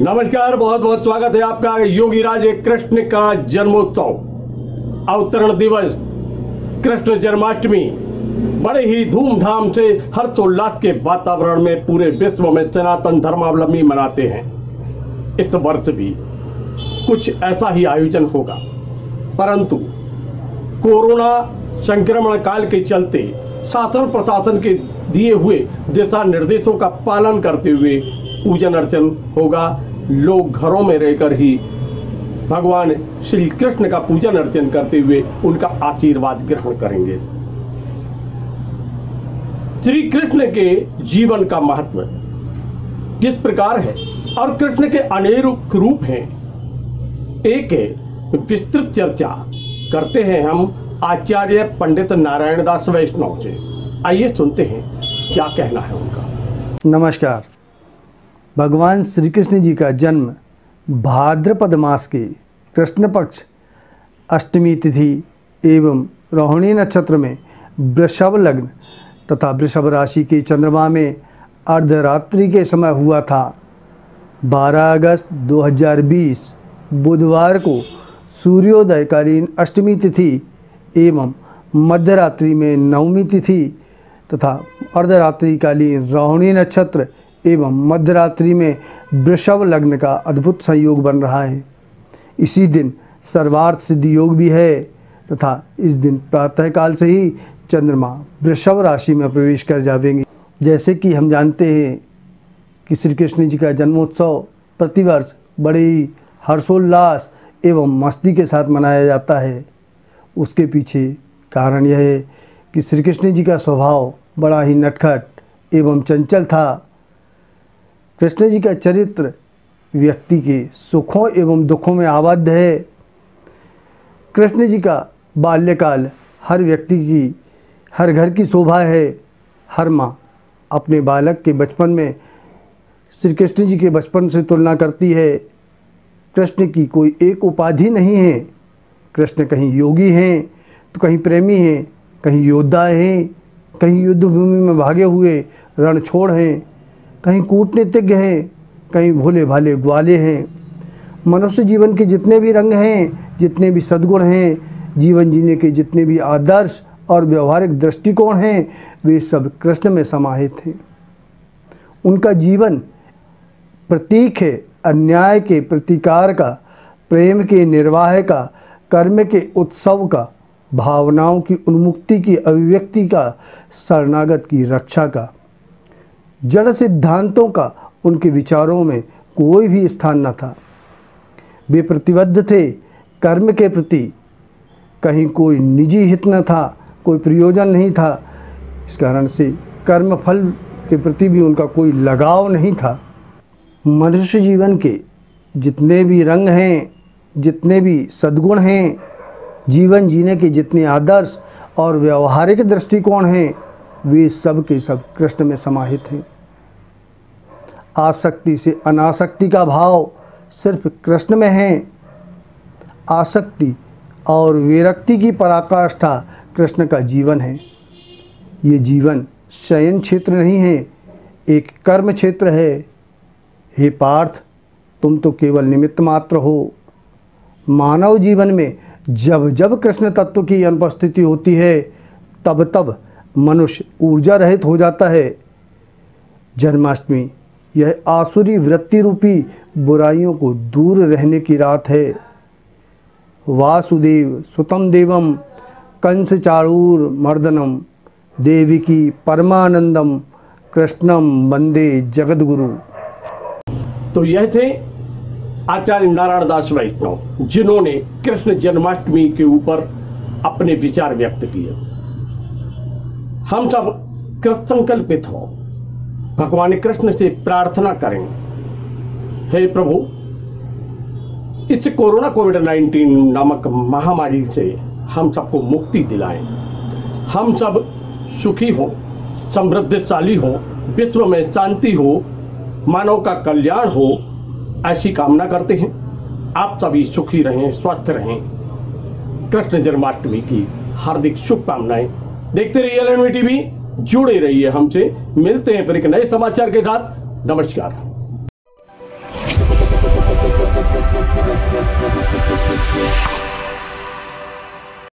नमस्कार, बहुत बहुत स्वागत है आपका योगी राजे कृष्ण का जन्मोत्सव। अवतरण दिवस, कृष्ण जन्माष्टमी। बड़े ही धूमधाम से हर्षोल्लास के वातावरण में पूरे विश्व में सनातन धर्मावलंबी मनाते हैं। इस वर्ष भी कुछ ऐसा ही आयोजन होगा। परंतु कोरोना संक्रमण काल के चलते शासन प्रशासन के दिए हुए दिशा निर्देशों का पालन करते हुए पूजन अर्चन होगा। लोग घरों में रहकर ही भगवान श्री कृष्ण का पूजन अर्चन करते हुए उनका आशीर्वाद ग्रहण करेंगे। श्री कृष्ण के जीवन का महत्व किस प्रकार है और कृष्ण के अनेक रूप हैं? एक है विस्तृत चर्चा करते हैं हम आचार्य पंडित नारायण दास वैष्णव से आइए सुनते हैं, क्या कहना है उनका। नमस्कार। भगवान श्री कृष्ण जी का जन्म भाद्रपद मास के कृष्ण पक्ष अष्टमी तिथि एवं रोहिणी नक्षत्र में वृषभ लग्न तथा वृषभ राशि के चंद्रमा में अर्धरात्रि के समय हुआ था। 12 अगस्त 2020 बुधवार को सूर्योदयकालीन अष्टमी तिथि एवं मध्यरात्रि में नवमी तिथि तथा अर्धरात्रिकालीन रोहिणी नक्षत्र एवं मध्यरात्रि में वृषभ लग्न का अद्भुत संयोग बन रहा है। इसी दिन सर्वार्थ सिद्धि योग भी है तथा इस दिन प्रातःकाल से ही चंद्रमा वृषभ राशि में प्रवेश कर जावेंगे। जैसे कि हम जानते हैं कि श्री कृष्ण जी का जन्मोत्सव प्रतिवर्ष बड़े ही हर्षोल्लास एवं मस्ती के साथ मनाया जाता है। उसके पीछे कारण यह है कि श्री कृष्ण जी का स्वभाव बड़ा ही नटखट एवं चंचल था। कृष्ण जी का चरित्र व्यक्ति के सुखों एवं दुखों में आबद्ध है। कृष्ण जी का बाल्यकाल हर व्यक्ति की, हर घर की शोभा है। हर माँ अपने बालक के बचपन में श्री कृष्ण जी के बचपन से तुलना करती है। कृष्ण की कोई एक उपाधि नहीं है। कृष्ण कहीं योगी हैं तो कहीं प्रेमी हैं, कहीं योद्धा हैं, कहीं युद्ध भूमि में भागे हुए रणछोड़ हैं, कहीं कूटनीतिज्ञ हैं, कहीं भोले भाले ग्वाले हैं। मनुष्य जीवन के जितने भी रंग हैं, जितने भी सद्गुण हैं, जीवन जीने के जितने भी आदर्श और व्यवहारिक दृष्टिकोण हैं, वे सब कृष्ण में समाहित हैं। उनका जीवन प्रतीक है, अन्याय के प्रतिकार का, प्रेम के निर्वाह का कर्म के उत्सव का, भावनाओं की उन्मुक्ति की, अभिव्यक्ति का, शरणागत की रक्षा का। जड़ सिद्धांतों का उनके विचारों में कोई भी स्थान न था। वे प्रतिबद्ध थे, कर्म के प्रति। कहीं कोई निजी हित न था, कोई प्रयोजन नहीं था। इस कारण से कर्म फल के प्रति भी उनका कोई लगाव नहीं था। मनुष्य जीवन के जितने भी रंग हैं जितने भी सद्गुण हैं, जीवन जीने के जितने आदर्श और व्यवहारिक दृष्टिकोण हैं, वे सब के सब कृष्ण में समाहित हैं। आसक्ति से अनासक्ति का भाव सिर्फ़ कृष्ण में है। आसक्ति और विरक्ति की पराकाष्ठा कृष्ण का जीवन है। ये जीवन शयन क्षेत्र नहीं है, एक कर्म क्षेत्र है। हे पार्थ, तुम तो केवल निमित्त मात्र हो। मानव जीवन में जब जब कृष्ण तत्व की अनुपस्थिति होती है, तब तब मनुष्य ऊर्जा रहित हो जाता है। जन्माष्टमी, यह आसुरी वृत्ति रूपी बुराइयों को दूर रहने की रात है। वासुदेव सुतम देवम, कंस चारूर मर्दनम, देवी की परमानंदम, कृष्णम वंदे जगदगुरु। तो यह थे आचार्य नारायण दास वैष्णव, जिन्होंने कृष्ण जन्माष्टमी के ऊपर अपने विचार व्यक्त किए। हम सब कृत संकल्पित हो। भगवान कृष्ण से प्रार्थना करें। हे प्रभु, इस कोरोना कोविड 19 नामक महामारी से हम सबको मुक्ति दिलाएँ। हम सब सुखी हो, समृद्धशाली हो, विश्व में शांति हो, मानव का कल्याण हो ऐसी कामना करते हैं। आप सभी सुखी रहें, स्वस्थ रहें। कृष्ण जन्माष्टमी की हार्दिक शुभकामनाएँ। देखते रहिए एल एनवी टीवी, जुड़े रहिए हमसे। मिलते हैं फिर एक नए समाचार के साथ। नमस्कार।